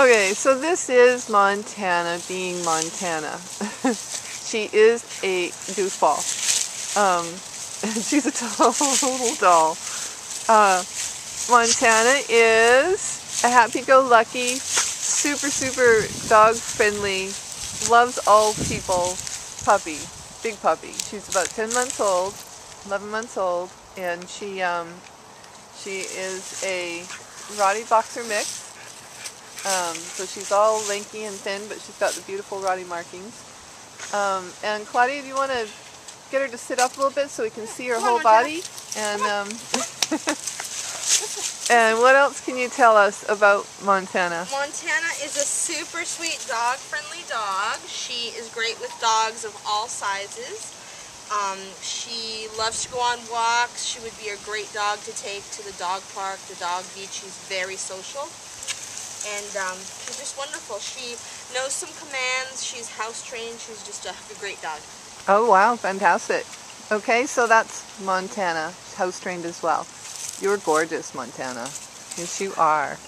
Okay, so this is Montana being Montana. she is a goofball. Um, she's a total doll. Uh, Montana is a happy-go-lucky, super, super dog-friendly, loves all people puppy, big puppy. She's about 10 months old, 11 months old, and she, um, she is a Rottie Boxer mix. Um, so she's all lanky and thin, but she's got the beautiful Rottie markings. Um, and Claudia, do you want to get her to sit up a little bit so we can see her whole body? And um, and what else can you tell us about Montana? Montana is a super sweet dog-friendly dog. She is great with dogs of all sizes. Um, she loves to go on walks. She would be a great dog to take to the dog park, the dog beach. She's very social and um, she's just wonderful. She knows some commands. She's house trained. She's just a, a great dog. Oh wow, fantastic. Okay, so that's Montana, house trained as well. You're gorgeous, Montana. Yes, you are.